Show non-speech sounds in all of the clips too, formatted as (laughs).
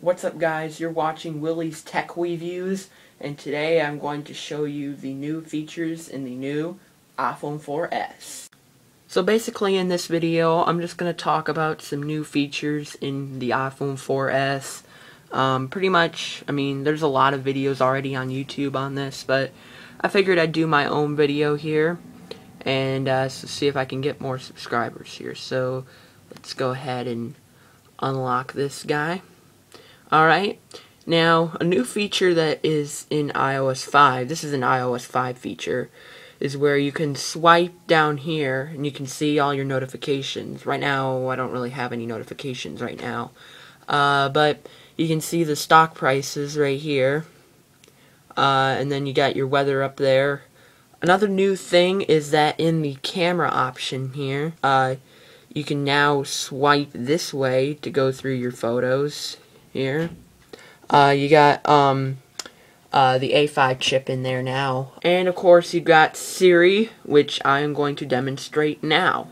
What's up guys, you're watching Willie's Tech Reviews, and today I'm going to show you the new features in the new iPhone 4S. So basically in this video, I'm just going to talk about some new features in the iPhone 4S. Um, pretty much, I mean, there's a lot of videos already on YouTube on this, but I figured I'd do my own video here, and uh, so see if I can get more subscribers here. So let's go ahead and unlock this guy. Alright, now a new feature that is in iOS 5, this is an iOS 5 feature, is where you can swipe down here and you can see all your notifications. Right now, I don't really have any notifications right now, uh, but you can see the stock prices right here, uh, and then you got your weather up there. Another new thing is that in the camera option here, uh, you can now swipe this way to go through your photos here. Uh, you got um, uh, the A5 chip in there now. And of course you got Siri, which I am going to demonstrate now.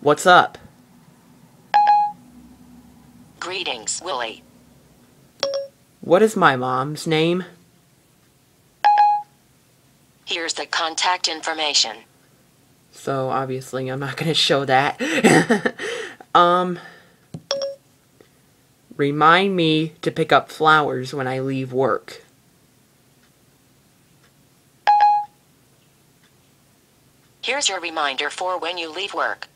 What's up? Greetings, Willie. What is my mom's name? Here's the contact information. So obviously I'm not going to show that. (laughs) um, remind me to pick up flowers when I leave work. Here's your reminder for when you leave work.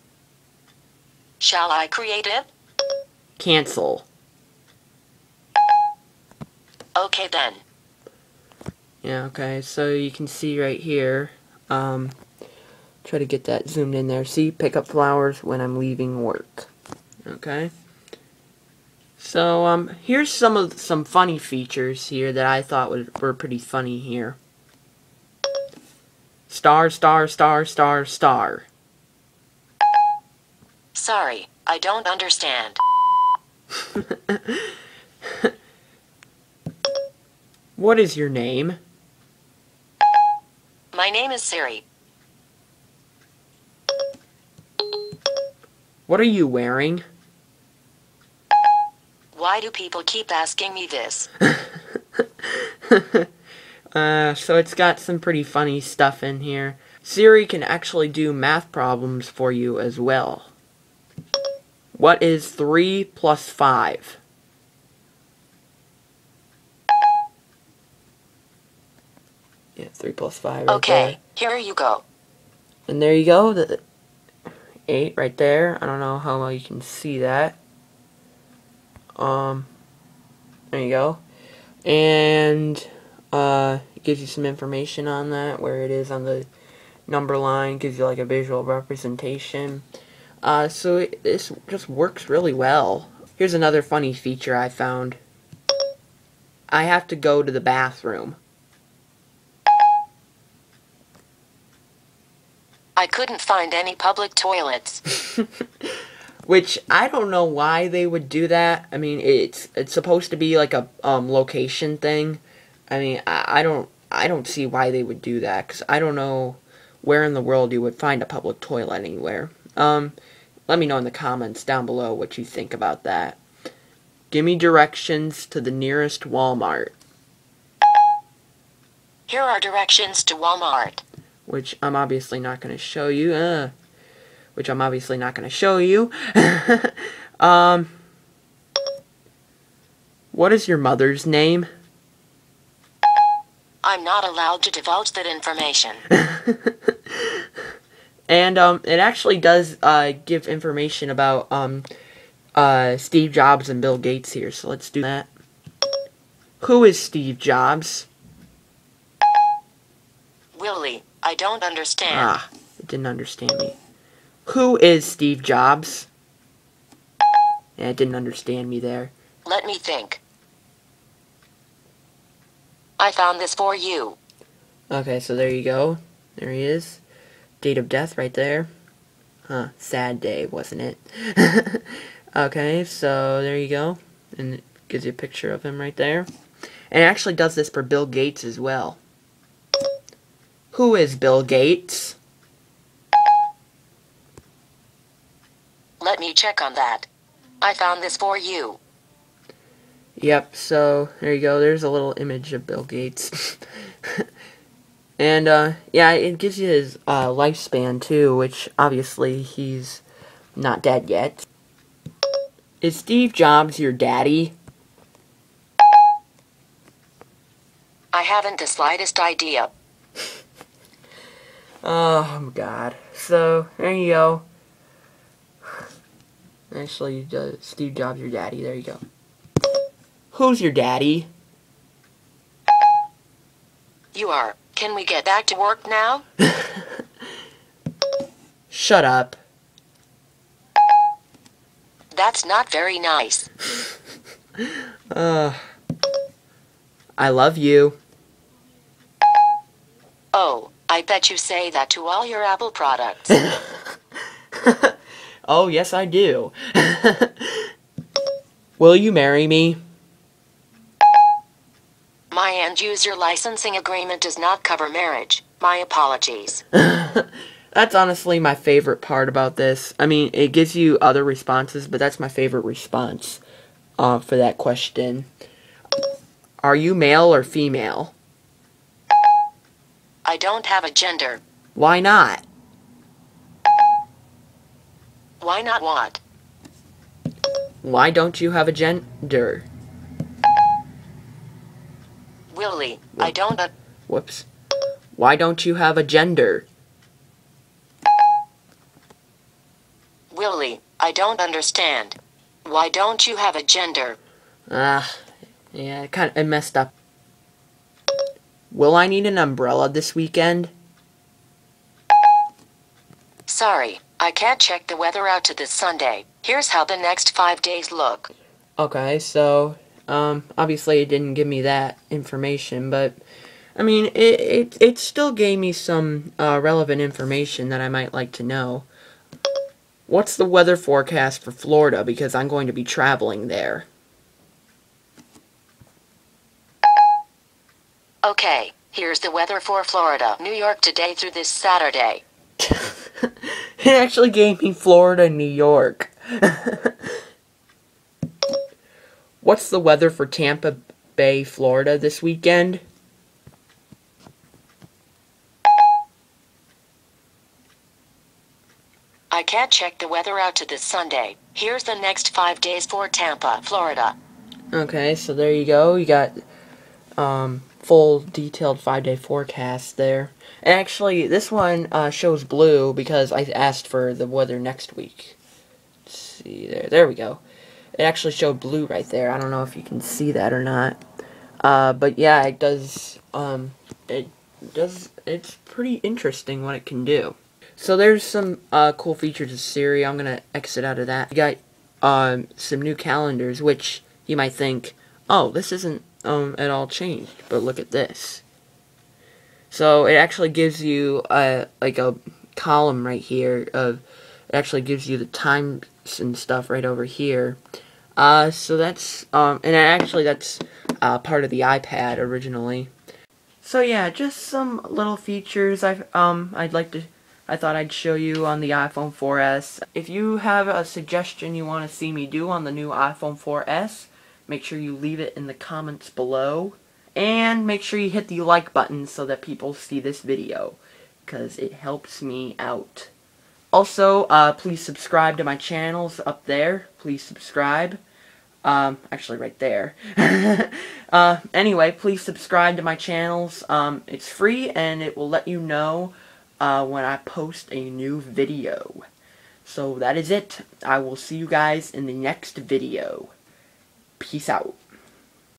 Shall I create it? Cancel. Okay then. Yeah, okay, so you can see right here, um, try to get that zoomed in there. See, pick up flowers when I'm leaving work. Okay. So, um, here's some of some funny features here that I thought were, were pretty funny here. Star, star, star, star, star. Sorry, I don't understand. (laughs) What is your name? My name is Siri. What are you wearing? Why do people keep asking me this? (laughs) Uh, so it's got some pretty funny stuff in here. Siri can actually do math problems for you as well. What is 3 plus 5? Yeah, 3 plus 5 right Okay, there. here you go. And there you go, the 8 right there. I don't know how well you can see that. Um, there you go. And, uh, it gives you some information on that, where it is on the number line, gives you like a visual representation. Uh, so it, this just works really well. Here's another funny feature I found. I have to go to the bathroom. I couldn't find any public toilets. (laughs) Which I don't know why they would do that. I mean, it's it's supposed to be like a um, location thing. I mean, I, I don't I don't see why they would do that because I don't know where in the world you would find a public toilet anywhere. Um, let me know in the comments down below what you think about that. Give me directions to the nearest Walmart, Here are directions to Walmart. Which I'm obviously not going to show you. Uh, which I'm obviously not going to show you. (laughs) um, what is your mother's name? I'm not allowed to divulge that information. (laughs) And um, it actually does uh, give information about um, uh, Steve Jobs and Bill Gates here. So let's do that. Who is Steve Jobs? Willie, I don't understand. Ah, it didn't understand me. Who is Steve Jobs? Yeah, it didn't understand me there. Let me think. I found this for you. Okay, so there you go. There he is. Date of death right there. Huh, sad day, wasn't it? (laughs) okay, so there you go. And it gives you a picture of him right there. And it actually does this for Bill Gates as well. Who is Bill Gates? Let me check on that. I found this for you. Yep, so there you go. There's a little image of Bill Gates. (laughs) and, uh, yeah, it gives you his uh, lifespan, too, which obviously he's not dead yet. Is Steve Jobs your daddy? I haven't the slightest idea. Oh, God. So, there you go. Actually, uh, Steve Jobs your daddy. There you go. Who's your daddy? You are. Can we get back to work now? (laughs) Shut up. That's not very nice. (laughs) Uh, I love you. Oh, bet you say that to all your Apple products. (laughs) oh, yes, I do. (laughs) Will you marry me? My end user licensing agreement does not cover marriage. My apologies. (laughs) That's honestly my favorite part about this. I mean, it gives you other responses, but that's my favorite response uh, for that question. Are you male or female? I don't have a gender. Why not? Why not what? Why don't you have a gender? Willie, I don't. Uh, Whoops. Why don't you have a gender? Willie, I don't understand. Why don't you have a gender? Ah, yeah, it kind of it messed up. Will I need an umbrella this weekend? Sorry, I can't check the weather out to this Sunday. Here's how the next five days look. Okay, so um, obviously it didn't give me that information, but I mean, it it, it still gave me some uh, relevant information that I might like to know. What's the weather forecast for Florida? Because I'm going to be traveling there. Okay, here's the weather for Florida, New York today through this Saturday. (laughs) it actually gave me Florida, New York. (laughs) What's the weather for Tampa Bay, Florida this weekend? I can't check the weather out to this Sunday. Here's the next five days for Tampa, Florida. Okay, so there you go. You got um, full detailed five day forecast there. And actually, this one uh, shows blue because I asked for the weather next week. Let's see there. There we go. It actually showed blue right there. I don't know if you can see that or not. Uh, but yeah, it does. Um, it does. It's pretty interesting what it can do. So there's some uh, cool features of Siri. I'm gonna exit out of that. You got um, some new calendars, which you might think, oh, this isn't um, at all changed. But look at this. So it actually gives you a like a column right here of. It actually gives you the times and stuff right over here. Uh, so that's um, and actually that's uh, part of the iPad originally. So yeah, just some little features I um I'd like to I thought I'd show you on the iPhone 4S. If you have a suggestion you want to see me do on the new iPhone 4S, make sure you leave it in the comments below. And make sure you hit the like button so that people see this video, because it helps me out. Also, uh, please subscribe to my channels up there. Please subscribe. Um, actually right there. (laughs) uh, anyway, please subscribe to my channels. Um, it's free and it will let you know uh, when I post a new video. So that is it. I will see you guys in the next video. Peace out.